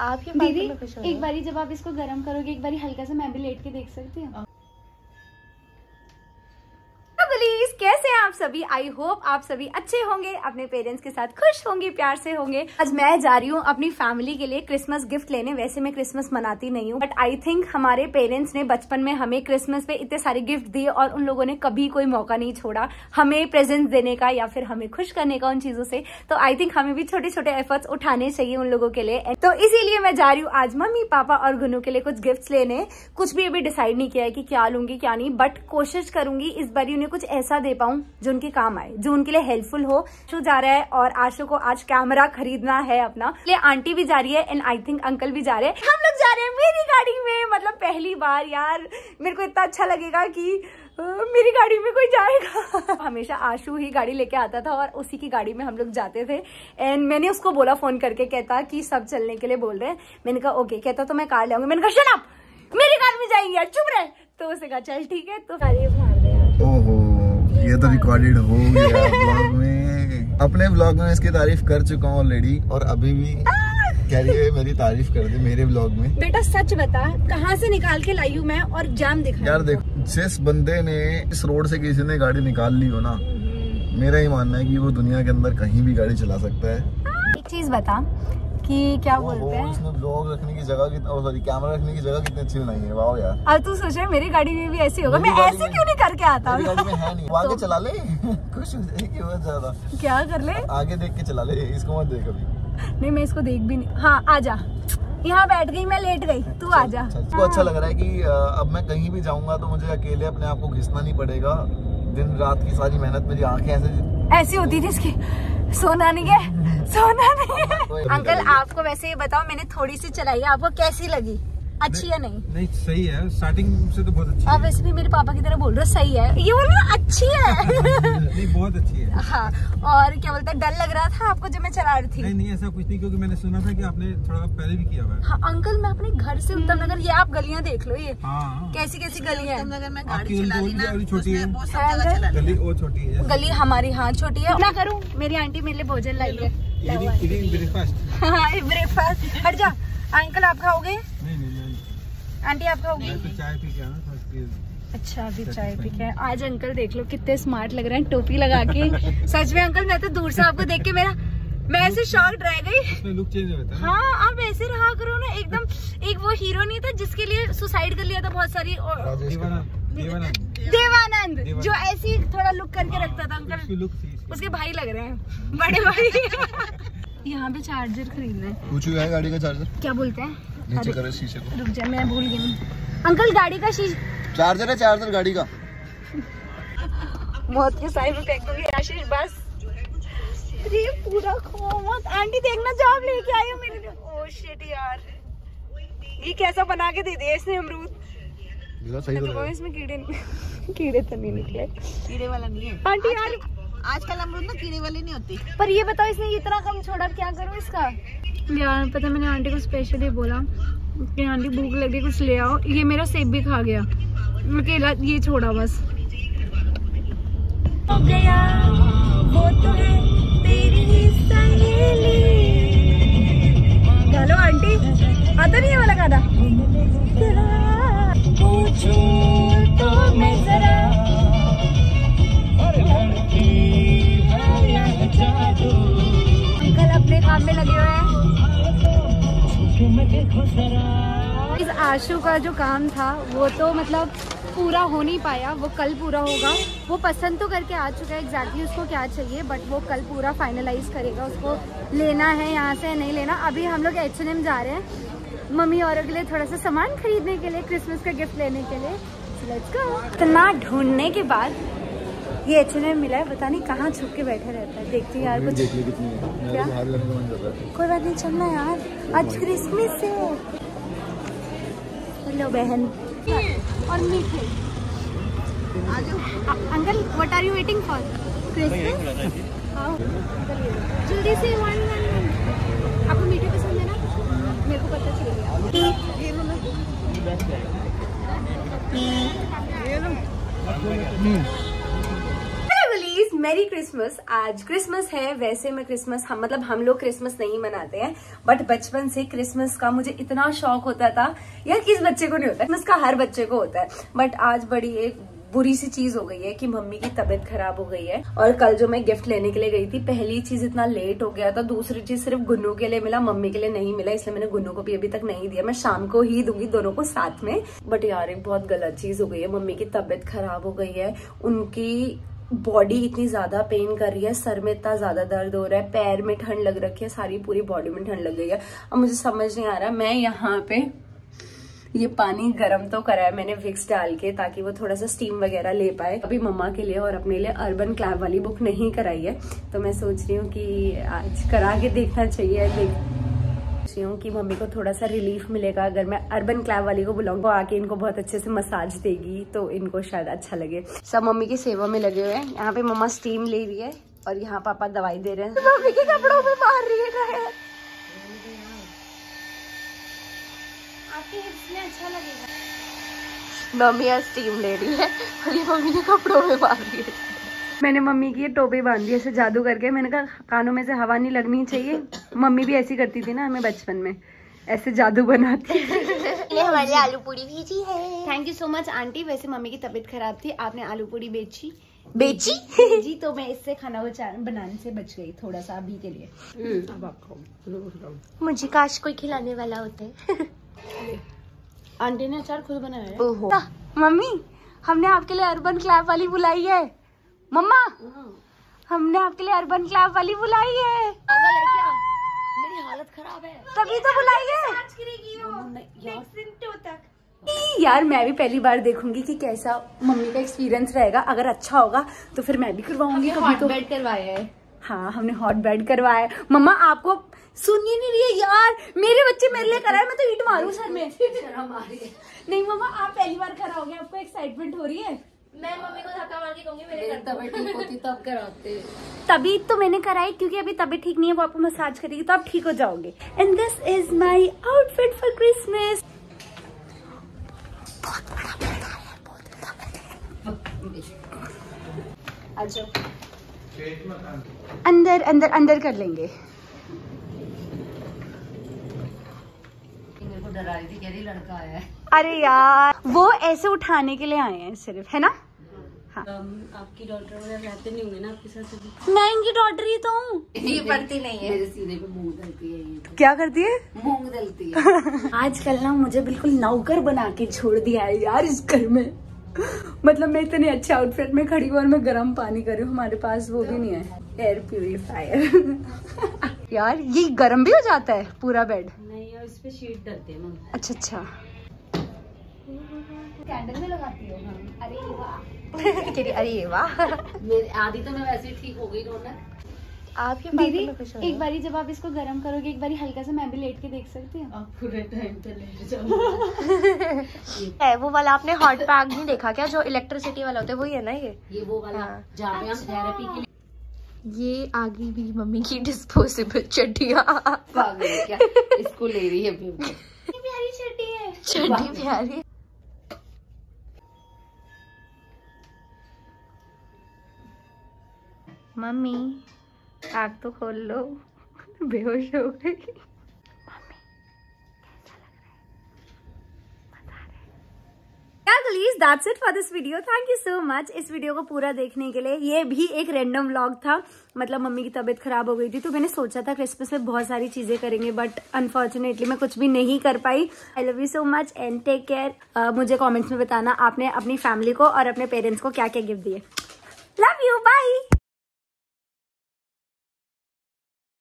आपके दीदी एक बारी जब आप इसको गर्म करोगे एक बारी हल्का सा मैं भी लेट के देख सकती हूँ। सभी आई होप आप सभी अच्छे होंगे, अपने पेरेंट्स के साथ खुश होंगे, प्यार से होंगे। आज मैं जा रही हूँ अपनी फैमिली के लिए क्रिसमस गिफ्ट लेने। वैसे मैं क्रिसमस मनाती नहीं हूँ बट आई थिंक हमारे पेरेंट्स ने बचपन में हमें क्रिसमस पे इतने सारे गिफ्ट दिए और उन लोगों ने कभी कोई मौका नहीं छोड़ा हमें प्रेजेंट देने का या फिर हमें खुश करने का उन चीज़ों से। तो आई थिंक हमें भी छोटे छोटे एफर्ट्स उठाने चाहिए उन लोगों के लिए। तो इसीलिए मैं जा रही हूँ आज मम्मी, पापा और गुनू के लिए कुछ गिफ्ट लेने। कुछ भी अभी डिसाइड नहीं किया है कि क्या लूँगी, क्या नहीं बट कोशिश करूँगी इस बार उन्हें कुछ ऐसा दे पाऊँ जो उनके काम आए, जो उनके लिए हेल्पफुल हो आशु जा रहा है और आशु को आज कैमरा खरीदना है अपना। इसलिए आंटी भी जा रही है एंड आई थिंक अंकल भी जा रहे हैं। हम लोग जा रहे हैं मेरी गाड़ी में। मतलब पहली बार यार, मेरे को इतना अच्छा लगेगा कि मेरी गाड़ी में कोई जाएगा। हमेशा आशु ही गाड़ी लेके आता था और उसी की गाड़ी में हम लोग जाते थे। एंड मैंने उसको बोला फ़ोन करके, कहता कि सब चलने के लिए बोल रहे हैं। मैंने कहा ओके कहता तो मैं कार ले मैंने कहा शट अप मेरी कार में जाएँगे चुप रहे। तो उसे कहा, चल, ठीक है। तो तारीफ़ मार दे ये तो रिकॉर्डेड हो गया ब्लॉग में। अपने ब्लॉग में इसकी तारीफ़ कर चुका हूँ ऑलरेडी और अभी भी कह रही है मेरी तारीफ़ कर दे मेरे ब्लॉग में। बेटा सच बता कहाँ से निकाल के लाई हूँ मैं और जाम दिखा यार देखो जिस बंदे ने इस रोड से किसी ने गाड़ी निकाल ली हो ना मेरा ही मानना है कि वो दुनिया के अंदर कहीं भी गाड़ी चला सकता है। एक चीज़ बता कि क्या बोलते हैं? इसने ब्लॉग रखने की जगह कितना सॉरी कैमरा रखने की जगह कितनी अच्छी बनाई है यार। अब तू सोच रहा मेरी गाड़ी में भी ऐसी होगा मैं ऐसे क्यों नहीं करके आता? मेरी हूँ गाड़ी में है नहीं। आगे चला ले। खुश हो जाएगी बहुत ज़्यादा क्या कर ले? आगे देख के चला ले इसको मत देख अभी। नहीं मैं इसको देख भी नहीं। हाँ आ जा। यहाँ बैठ गई मैं लेट गई। तू आ जा। अच्छा, अच्छा लग रहा है कि अब मैं कहीं भी जाऊँगा तो मुझे अकेले अपने आप को घिसना नहीं पड़ेगा। दिन रात की सारी मेहनत मेरी आँखें ऐसे ऐसी होती थी इसकी। सोना नहीं है सोना नहीं है। अंकल आपको वैसे ये बताओ मैंने थोड़ी सी चलाई है। आपको कैसी लगी? अच्छी है नहीं? नहीं सही है। स्टार्टिंग से तो बहुत अच्छी आप वैसे भी मेरे पापा की तरह बोल रहे हो सही है। ये बोल रहे अच्छी है। नहीं बहुत अच्छी है। हाँ और क्या बोलते हैं डर लग रहा था आपको जब मैं चला रही थी? नहीं नहीं ऐसा कुछ नहीं क्योंकि मैंने सुना था कि आपने थोड़ा पहले भी किया हुआ है। हाँ अंकल मैं अपने घर से उत्तम नगर ये आप गलियाँ देख लो ये। हाँ। कैसी कैसी गलियाँ गली है। है गली छोटी है। गली हमारी हाँ छोटी है। ना करूँ मेरी आंटी मेरे लिए भोजन लाई है। ब्रेकफास्ट हाँ ब्रेकफास्ट हट जा। अंकल आप खाओगे नहीं नहीं नहीं आंटी आप खाओगी अच्छा अभी चाय पी के आज अंकल देख लो कितने स्मार्ट लग रहे हैं टोपी लगा के। सच में अंकल मैं तो दूर से आपको देख के मेरा मैं ऐसे शॉक रह गई। लुक चेंज होता है हाँ आप ऐसे रहा करो ना एकदम एक वो हीरो नहीं था जिसके लिए सुसाइड कर लिया था बहुत सारी और- देवानंद। जो ऐसी थोड़ा लुक करके रखता था अंकल। लुक थी। उसके भाई लग रहे हैं। बड़े भाई। यहाँ पे चार्जर खरीदना है। पूछू है गाड़ी का चार्जर क्या बोलते हैं? नीचे करो शीशे को। रुक जा मैं भूल गई अंकल गाड़ी का शीश चार्जर है चार्जर गाड़ी का। मौत के साइड में फेंक दूँगी आशीष बस। अरे पूरा खो मत। आंटी देखना जॉब लेके आई हो मेरे लिए। ओ शिट यार। ये कैसा बना के दे दिया इसने अमरूद? मेरा सही तो तो। इसमें कीड़े नहीं- कीड़े तो नहीं निकले। कीड़े वाला नहीं है। आंटी यार आजकल अमरूद ना कीड़े वाली नहीं होती। पर ये बताओ इसने इतना कम छोड़ा क्या करूँ इसका? यार पता मैंने आंटी को स्पेशली बोला कि आंटी भूख लगी कुछ ले आओ। ये मेरा सेब भी खा गया। अकेला ये छोड़ा बस। हो गया वो तो है। काम में लगे हुए हैं। इस आशु का जो काम था वो तो मतलब पूरा हो नहीं पाया वो कल पूरा होगा। वो पसंद तो करके आ चुका है एग्जैक्टली उसको क्या चाहिए बट वो कल पूरा फाइनलाइज करेगा उसको लेना है यहाँ से नहीं लेना। अभी हम लोग एच एन एम जा रहे हैं। मम्मी और के लिए थोड़ा सा सामान खरीदने के लिए क्रिसमस का गिफ्ट लेने के लिए। इतना ढूँढने के बाद ये एच एन एम मिला है पता नहीं कहाँ छुप के बैठे रहता है। देखती हूँ यार कुछ देख कितनी है क्या? तो बाहर लगने मन कर रहा है। कोई बात नहीं चलना यार। आज क्रिसमस है। हेलो बहन। और मीठे। Uncle what are you waiting for Christmas जल्दी से वन वन आपको मीठे पसंद है ना? मेरे को पता चल गया। मेरी क्रिसमस आज क्रिसमस है, वैसे मैं क्रिसमस हम मतलब हम लोग क्रिसमस नहीं मनाते हैं बट बचपन से क्रिसमस का मुझे इतना शौक होता था। यार किस बच्चे को नहीं होता क्रिसमस का हर बच्चे को होता है। बट आज बड़ी एक बुरी सी चीज़ हो गई है कि मम्मी की तबीयत खराब हो गई है। और कल जो मैं गिफ्ट लेने के लिए गई थी, पहली चीज़ इतना लेट हो गया था, दूसरी चीज़ सिर्फ़ गुन्नू के लिए मिला, मम्मी के लिए नहीं मिला, इसलिए मैंने गुन्नू को भी अभी तक नहीं दिया। मैं शाम को ही दूँगी दोनों को साथ में। बट यार, एक बहुत गलत चीज़ हो गई है, मम्मी की तबीयत खराब हो गई है, उनकी बॉडी इतनी ज़्यादा पेन कर रही है, सर में इतना ज़्यादा दर्द हो रहा है, पैर में ठंड लग रखी है, सारी पूरी बॉडी में ठंड लग गई है। अब मुझे समझ नहीं आ रहा, मैं यहाँ पे ये पानी गर्म तो करा है मैंने विक्स डाल के, ताकि वो थोड़ा सा स्टीम वगैरह ले पाए। अभी मम्मा के लिए और अपने लिए अर्बन क्लैब वाली बुक नहीं कराई है तो मैं सोच रही हूँ कि आज करा के देखना चाहिए, देख रही हूँ कि मम्मी को थोड़ा सा रिलीफ मिलेगा। अगर मैं अर्बन क्लैब वाली को बुलाऊँगा आके इनको बहुत अच्छे से मसाज देगी तो इनको शायद अच्छा लगे। सब मम्मी की सेवा में लगे हुए हैं। यहाँ पे मम्मा स्टीम ले रही है और यहाँ पापा दवाई दे रहे हैं। मम्मी के कपड़ों में मार रही है अच्छा लगेगा। मम्मी आज स्टीम ले रही है और ये मम्मी के कपड़ों में बाँध रही है। मैंने मम्मी की ये टोपी बाँध दी ऐसे जादू करके। मैंने कहा कानों में से हवा नहीं लगनी चाहिए। मम्मी भी ऐसी करती थी ना हमें बचपन में ऐसे जादू बनाती हमारे आलू पूरी भेजी है। Thank you so much aunty. वैसे मम्मी की तबीयत खराब थी आपने आलू पूरी बेची? बेची? जी तो मैं इससे खाना बनाने से बच गई थोड़ा सा अभी के लिए। मुझे काश कोई खिलाने वाला होते। आंटी ने अचार खुद बनाया मम्मी हमने आपके लिए अर्बन क्लैब वाली बुलाई है। मम्मा हमने आपके लिए अर्बन क्लैब वाली बुलाई है। मेरी हालत खराब है। तभी तो बुलाई है। यार। मैं भी पहली बार देखूँगी कि कैसा मम्मी का एक्सपीरियंस रहेगा। अगर अच्छा होगा तो फिर मैं भी करवाऊँगी कभी तो। बेड करवाया है। हाँ हमने हॉट बेड करवाया है। मम्मा आपको सुन ही नहीं रही है यार। मेरे बच्चे मेरे लिए कराए मैं तो ईट मारू सर में। नहीं मम्मा आप पहली बार कराओगे आपको एक्साइटमेंट हो रही है? मैं मम्मी को धक्का मार के कहूँगी मेरे तबीयत ठीक होती तब कराते। तभी तो मैंने कराई क्योंकि अभी तबीयत ठीक नहीं है वो आपको मसाज करेगी तो आप ठीक हो जाओगे। And this is my outfit for Christmas अंदर अंदर अंदर कर लेंगे। को डरा रही थी लड़का आया अरे यार वो ऐसे उठाने के लिए आए हैं सिर्फ़ है ना? आपकी डॉक्टर वगैरह रहते नहीं होंगे ना आपके साथ मैं इनकी डॉटर ही तो हूँ। ये पढ़ती नहीं है। मेरे सीने पे मूंग दलती है ये क्या करती है? मूंग दलती है। आजकल ना मुझे बिल्कुल नौकर बना के छोड़ दिया है यार इस घर में। मतलब मैं इतने अच्छे आउटफिट में खड़ी हूँ और मैं गर्म पानी कर रही हूँ हमारे पास वो भी नहीं है। एयर प्यूरिफायर यार ये गर्म भी हो जाता है पूरा बेड नहीं और इस पे शीट डलती है अच्छा अच्छा। कैंडल में लगाती हो? हाँ। अरे वाह। कह रही, अरे वाह। मेरी आधी तो मैं वैसे ठीक हो गई रौनक। आपके दीदी एक बारी जब आप इसको गर्म करोगे एक बारी हल्का सा मैं भी लेट के देख सकती हूँ। पूरे टाइम पे ले जाओ। है वो वाला आपने हॉट पैक नहीं देखा क्या? जो इलेक्ट्रिसिटी वाला होता है वही है ना ये? ये वो वाला हाँ। जहाँ पे हम थेरेपी के लिए ये आ गई भी मम्मी की डिस्पोजेबल है क्या इसको ले रही है प्यारी चड्डी है। चड्डी प्यारी। मम्मी आग तो खोल लो। बेहोश हो गई। Please that's it for this video thank you so much इस वीडियो को पूरा देखने के लिए। ये भी एक रैंडम व्लॉग था। मतलब मम्मी की तबीयत खराब हो गई थी तो मैंने सोचा था क्रिसमस में बहुत सारी चीज़ें करेंगे बट अनफॉर्चुनेटली मैं कुछ भी नहीं कर पाई। I love you so much and take care मुझे कॉमेंट्स में बताना आपने अपनी फैमिली को और अपने पेरेंट्स को क्या क्या गिफ्ट दिए। Love you bye